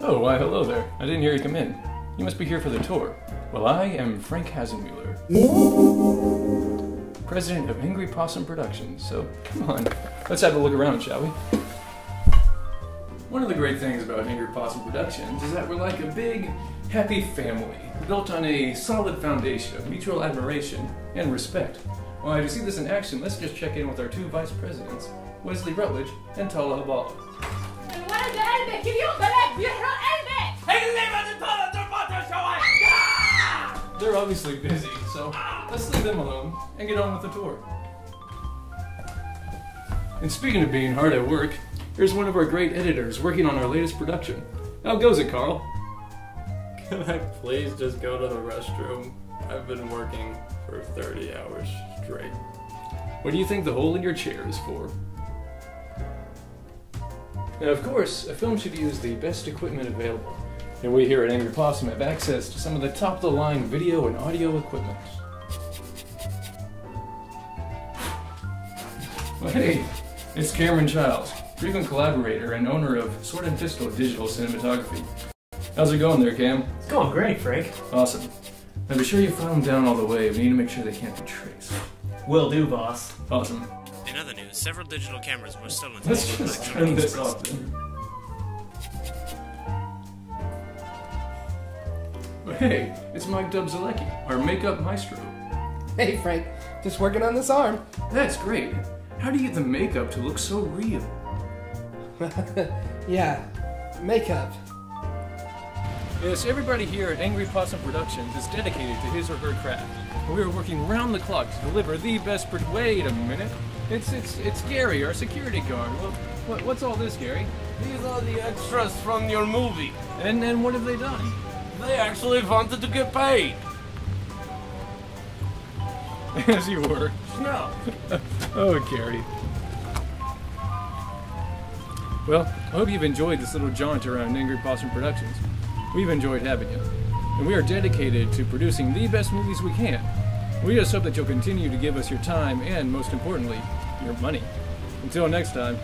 Oh, why, hello there. I didn't hear you come in. You must be here for the tour. Well, I am Frank Hasenmuller, president of Angry Possum Productions. So, come on, let's have a look around, shall we? One of the great things about Angry Possum Productions is that we're like a big, happy family, built on a solid foundation of mutual admiration and respect. Well, to see this in action, let's just check in with our two vice presidents, Wesley Rutledge and Tala Habala. They're obviously busy, so let's leave them alone and get on with the tour. And speaking of being hard at work, here's one of our great editors working on our latest production. How goes it, Carl? Can I please just go to the restroom? I've been working for 30 hours straight. What do you think the hole in your chair is for? Now, of course, a film should use the best equipment available. And we here at Angry Possum have access to some of the top of the line video and audio equipment. Well, hey, it's Cameron Childs, frequent collaborator and owner of Sword and Pistol Digital Cinematography. How's it going there, Cam? It's going great, Frank. Awesome. Now be sure you file them down all the way. We need to make sure they can't be traced. Will do, boss. Awesome. In other news, several digital cameras were stolen from Let's just turn this off then. Hey, it's Mike Dubzalecki, our makeup maestro. Hey, Frank, just working on this arm. That's great. How do you get the makeup to look so real? yeah, makeup. Yes, everybody here at Angry Possum Productions is dedicated to his or her craft. We are working round the clock to deliver the best. Pro- Wait a minute. It's it's it's Gary, our security guard. Well, what, what's all this, Gary? These are the extras from your movie. And and what have they done? They actually wanted to get paid. As you were. No. Oh, Gary. Well, I hope you've enjoyed this little jaunt around Angry Possum Productions. We've enjoyed having you. And we are dedicated to producing the best movies we can. We just hope that you'll continue to give us your time and, most importantly, your money. Until next time,